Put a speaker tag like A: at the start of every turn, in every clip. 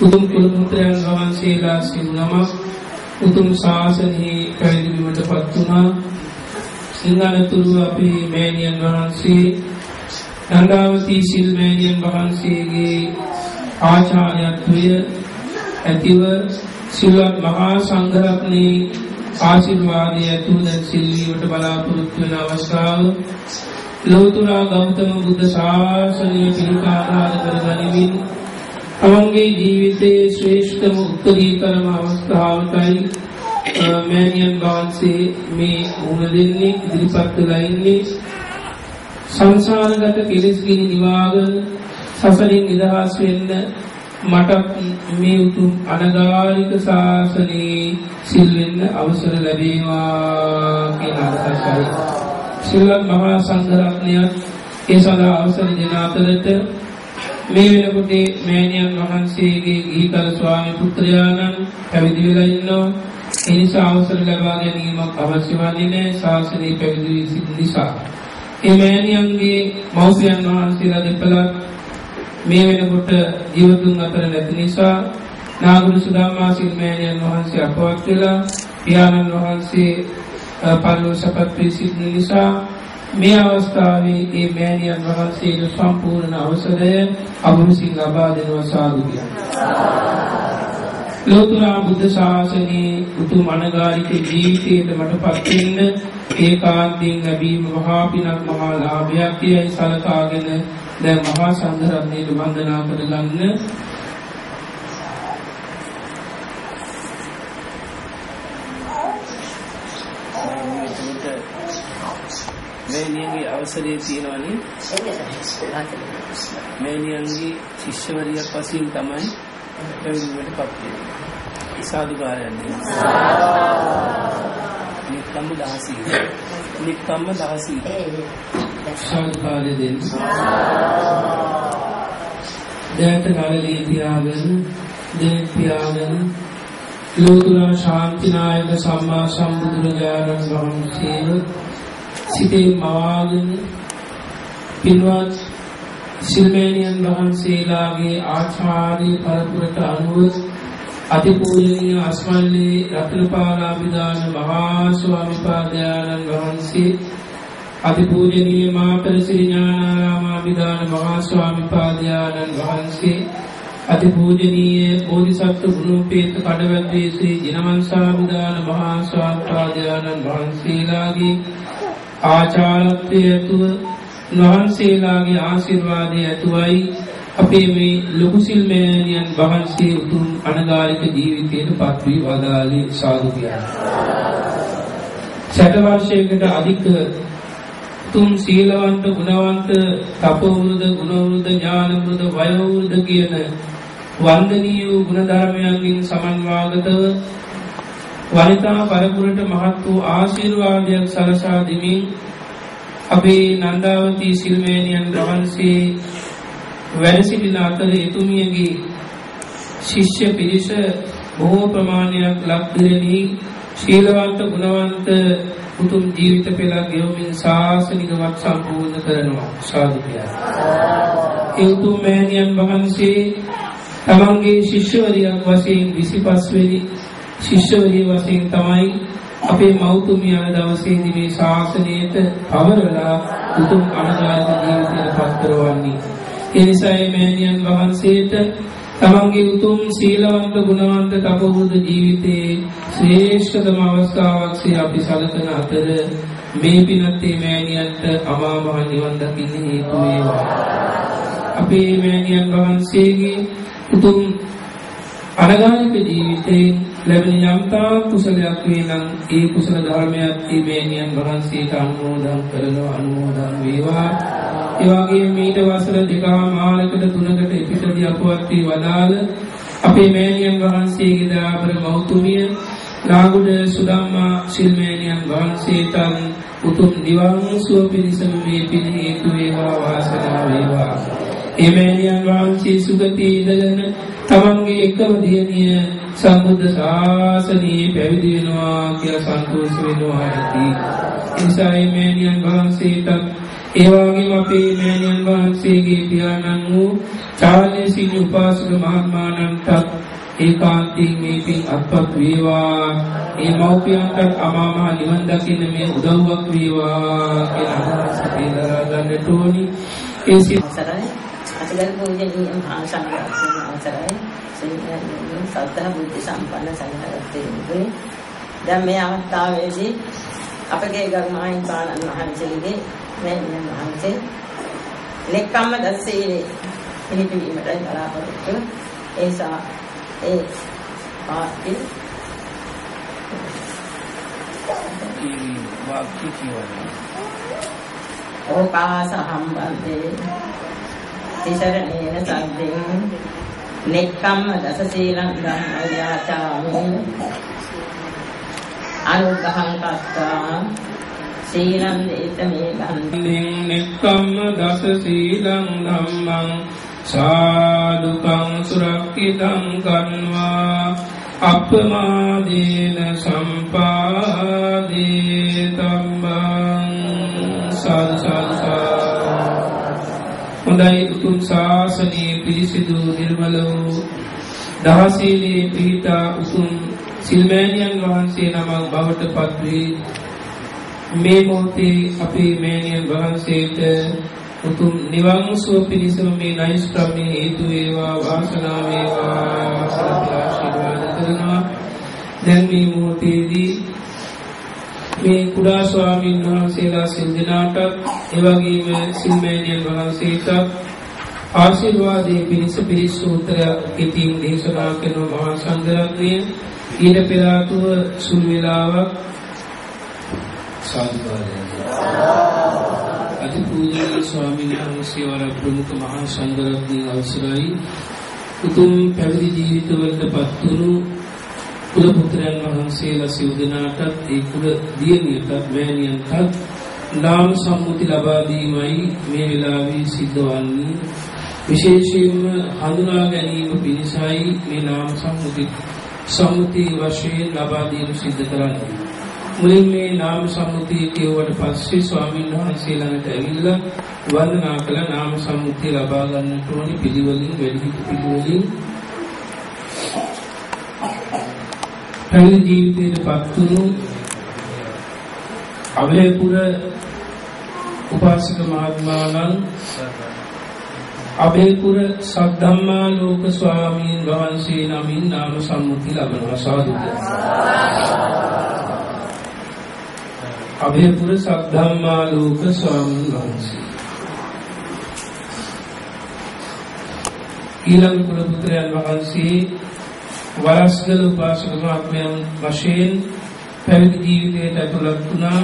A: උතුම් කුල පුත්‍රයන් වහන්සේලා සිව්නම උතුම් ශාසනයේ පැවිදිවීමට පත් වුණා. සිංහලතුරු අපි මෑණියන් වහන්සේ නන්දාවතී සිල් මෑණියන් වහන්සේගේ ආචාර්යත්වය ඇතිව සිල්වත් මහා සංඝරත්නයේ ආශිර්වාදය ඇතුව දැන් සිල්වීමට බලාපොරොත්තු වෙන අවස්ථාව ලෝතර ගෞතම බුද්ධ ශාසනය පිළිකාරාද කරගනිමින් තමන්ගේ ජීවිතයේ ශ්‍රේෂ්ඨම උත්තරීතරම අවස්ථාවටයි මෑණියන් වහන්සේ මේ මුණ දෙන්නේ ඉදිරිපත් වෙලා ඉන්නේ සංසාරගත කෙලෙස් ගිනි නිවාගෙන සසරින් නිදහස් වෙන්න මට මේ උතුම් අනගාരിക ශාසනයේ සිල් වෙන්න අවසර ලැබේවා කියන අදහසයි. සිල්වත් මහා සංඝරත්නයත් ඒ සඳහා අවසර දෙන අතරට මේ වෙනකොට මෑණියන් වහන්සේගේ ගීකල ස්වාමි පුත්‍රයාණන් පැවිදි වෙලා ඉන්නවා. ඒ නිසා අවසර ලබා ගැනීමක් අවශ්‍ය වන්නේ නැහැ ශාසනය පැවිදි වී නිසා. ඒ මෑණියන්ගේ මව්පියන් වහන්සේලා දෙපළක් මේ වෙනකොට ජීවතුන් අතර නැති නිසා නාගුරු සුදාමා සිල් මෑණියන් වහන්සේ අපවත් වෙලා පියාණන් වහන්සේ පරිලෝසපත් වී සිටින නිසා මේ අවස්ථාවේ මේ මෑණියන් වහන්සේට සම්පූර්ණ අවසරය අමුසින් ලබා දෙනවා සාදු ලෝතර බුද්ධ ශාසනයේ උතුම් අනගාരിക ජීවිතයට මටපත් වෙන්න ඒකාන්තයෙන් ලැබීම මහා පිනක් මහා ලාභයක් කියයි සලකාගෙන දැන් මහා සංඝරත්නයට වන්දනා කරගන්න
B: මෑණියන්ගේ අවසරය තියෙනවනේ මෑණියන්ගේ ශිෂ්‍යවරියක් වශයෙන් තමයි පැවිදිවට පත් වෙන්නේ. සාදුකාරයන් නික්කම්ම දහසී. නික්කම්ම දහසී.
A: සාදුකාරය දෙන්න. දැයට කලලේ තියාගෙන දෙන් තියාගෙන ලෝතුරා ශාන්තිනායක සම්මා සම්බුදුරජාණන් වහන්සේව සිතේ මවාගෙන පින්වත් සිල්මේනියන් වහන්සේලාගේ ආචාර්ය පරපුරට අනුව අතිපූජනීය අස්මල්ලේ රත්නපාලාභිදාන මහා ස්වාමිපාදයන්න් වහන්සේ අතිපූජනීය මාතර ශ්‍රී ඥානාරාමාභිදාන මහා ස්වාමිපාදයන්න් වහන්සේ අතිපූජනීය බෝධිසත්ව ගුණෝපේත කඩවැද්දේ ශ්‍රී ජිනමන්සාභිදාන මහා ස්වාමිපාදයන්න් වහන්සේලාගේ ආචාරත්වයේ ඇතුව වහන්සේලාගේ ආශිර්වාදය ඇතුවයි අපේ මේ ලොකු සිල්මෑණියන් වහන්සේ උතුම් අනගාരിക ජීවිතයට පත් වී වදාළේ සාදු සැට වර්ෂයකට අධික තුන් සීලවන්ත ගුණවන්ත තපෝවෘද ගුණවෘද ඥානවෘද වයෝවෘද කියන වන්දනීය වූ ගුණ ධර්මයන්ගෙන් සමන්වාගතව වනිතා පරපුරට මහත් වූ ආශිර්වාදයක් සලසා දෙමින් අපේ නන්දාවතී සිල්මේනියන් වහන්සේ වැඩ සිටින අතර එතුමියගේ ශිෂ්‍ය පිරිස බොහෝ ප්‍රමාණයක් ලක්දිරෙහි ශීලවන්ත ගුණවන්ත උතුම් ජීවිත පෙළක් ගෙවමින් ශාසනිකවත් සම්පූර්ණ කරනවා. සාදු ඒ උතුම් මෑණියන් වහන්සේ තමන්ගේ ශිෂ්‍යවරියක් වශයෙන් 25 වෙනි ශිෂ්‍යවරිය වශයෙන් තමයි අපේ මෞතුමිය යන දවසේදී මේ ශාසනයට පවරලා උතුම් අනුගාමික ජීවිතයට පත් කරවන්නේ. ඒ නිසා මේ මෑණියන් වහන්සේට තමන්ගේ උතුම් සීලවන්ත ගුණවන්ත තපෝබුද්ධ ජීවිතයේ ශ්‍රේෂ්ඨතම අවස්ථාවක් අපි සලකන අතර මේ පිනත් මේ මෑණියන්ට අමා මහ නිවන් දකින්න හේතු වේවා. අපේ මෑණියන් වහන්සේගේ උතුම් අනගාමික ජීවිතයෙන් ලැබෙන යම්තා කුසලයක් වේ නම් ඒ කුසල ධර්මයක් මේ මෑණියන් වහන්සේට අනුමෝදන් කරනවා අනුමෝදන් වේවා. ඒ වගේම මීට වසර දෙකමාරකට තුනකට පිටදී අපවත් වී වදාළ අපේ මෑණියන් වහන්සේගේ දාබර මෞතුමිය නාගුඩ සුදම්මා සිල්මෑණියන් වහන්සේට උතුම් නිවන් සුව පිණිසම මේ පින හේතු වේවා වාසනාව වේවා. එමෑණියන් වහන්සේ සුගතියේ ඉඳගෙන තමන්ගේ එකම දියණිය සම්බුද්ධ ශාසනයේ පැවිදි වෙනවා කියලා සන්තෝෂ වෙනවා ඇති. නිසා එමෑණියන් වහන්සේට ඒ වගේම අපේ මෑණියන් වහන්සේගේ පියාණන් වූ චාලේසිනි උපාසක මහත්මයාණන්ට ඒකාන්තයෙන් මේ පින් අත්පත් වේවා. ඒ මෞපියන්ට අමා මහ නිවන් දකින්න මේ උදව්වක් වේවා කියලා අදහස් අපි දරා ගන්නට ඕනි. ඒ සිත්
C: අවසරයි අතිගල් පූජනීය මහා සංඝරත්නයේ අවසරයි. සිංහලෙන් සද්ධා බුද්ධ සම්පන්න සංඝරත්නයේ දැන් මේ අවස්ථාවේදී අපගේ ගරුමායින් පාණන් වහන්සේගේ මෙන්න වහන්සේ නෙක්කම්ම දස්සීලේ පිළිපීමට බලාපොරොත්තු. ඒසා ඒ පාටි
B: ඒ වාක්‍ය කියවන්නේ.
C: ඕකාස හම්බන්දේ තිසරණේන සද්දෙන් නෙක්කම්ම දස සීලං ධම්මයාචාමි අනුග්‍රහං කත්තා සීලං ඒතමේ ගන්ධි
A: නික්කම්ම දස සීලං ධම්මං සාදුකං සුරක්ඛිතං කන්වා අප්පමාදේන සම්පාදේ තම්බං සාදු සාදු සාදු. හොඳයි උතුම් ශාසනයේ පිරිසිදු නිර්මල වූ දහසීලේ පිහිටා උතුම් සිල්මෑණියන් වහන්සේ නමක් බවට පත් වී මේ මොහොතේ අපේ මෑණියන් වහන්සේට උතුම් නිවන් සුව පිණිසම මේ නෛෂ්ක්‍රමයේ හේතු වේවා වාසනාව වේවා කියලා ආශිර්වාද කරනවා. දැන් මේ මොහොතේදී මේ කුඩා ස්වාමීන් වහන්සේලා සිල් දනාටත් එවැගේම සිල්මෑණියන් වහන්සේට ආශිර්වාදයේ පිණිස පිරිස් සූත්‍රයක් ඉතින් දේශනා කරන මහා සංඝරත්නය ඊට පෙර ආතුව සුළු වේලාවක් සාදුකාරය. අති පූජනීය ස්වාමීන් වහන්සේ වර ප්‍රමුඛ මහා සංඝරත්නයේ අවසරයි. උතුම් පැවිදි ජීවිතවලට පත්තුණු කුල පුත්‍රයන් වහන්සේලා සිව් දෙනාටත් ඒ කුල දියණියටත් මෑණියන්ටත් නාම සම්මුති ලබා දීමයි මේ වෙලාවේ සිද්ධ වන්නේ. විශේෂයෙන්ම හඳුනා ගැනීම පිණිසයි මේ නාම සම්මුති සම්මුති වශයෙන් ලබා දීම සිද්ධ කරන්නේ. මුලින් මේ නාම සම්මුතිය කියුවට පස්සේ ස්වාමීන් වහන්සේ ළඟට ඇවිල්ලා වන්දනා කළ. නාම සම්මුතිය ලබා ගන්නට ඕනි පිළිවෙලින් වැඩිහිටි පිළිවෙලින්. පැවිදි ජීවිතයට පත්තුණු අවේපුර උපාසක මහත්මාණන් අබේපුර සද්ධම්මා ලෝක ස්වාමීන් වහන්සේ නමින් නාම සම්මුති ලබනවා සාදුද අභයපුර සද්ධම්මා ලෝක ස්වාමීන් වහන්සේ. ඊළඟ කුල පුත්‍රයන් වහන්සේ වරස්ගල උපාසක මහත්මයන් වශයෙන් පැවිදි ජීවිතයට ඇතුළත් වුණා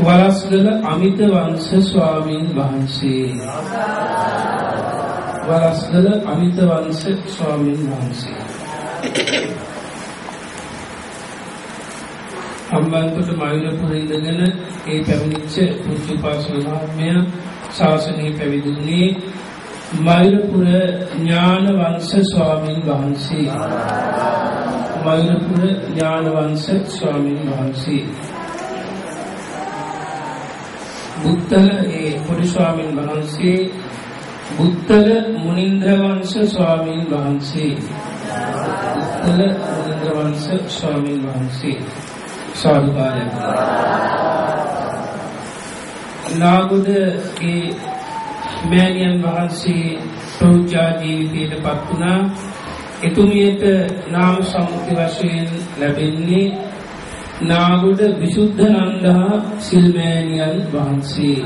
A: වරස්ගල අමිත වංශ ස්වාමීන් වහන්සේ. වරස්ගල අමිත වංශ ස්වාමීන් වහන්සේ. හම්බන්තොට මයුරපුර ඉඳගෙන ඒ පැමිණිච්ච පුංචි උපාසක මහත්මයා ශාසනයේ පැවිදුනේ මයුරපුර ඥාන වංශ ස්වාමීන් වහන්සේ. මයුරපුර ඥාන වංශ ස්වාමීන් වහන්සේ. බුත්තල ඒ පොඩි ස්වාමීන් වහන්සේ බුත්තල මුනින්ද්‍ර වංශ ස්වාමීන් වහන්සේ. බුත්තල මුනින්ද්‍ර වංශ ස්වාමීන් වහන්සේ. සාදුකාරය. නාගුද ඒ මෑණියන් වහන්සේ ප්‍රෞජා ජීවිතයට පත් වුණා. එතුමියට නාම සම්මුති වශයෙන් ලැබෙන්නේ නාගුඩ විසුද්ධ නන්දා සිල්මෑණියන් වහන්සේ.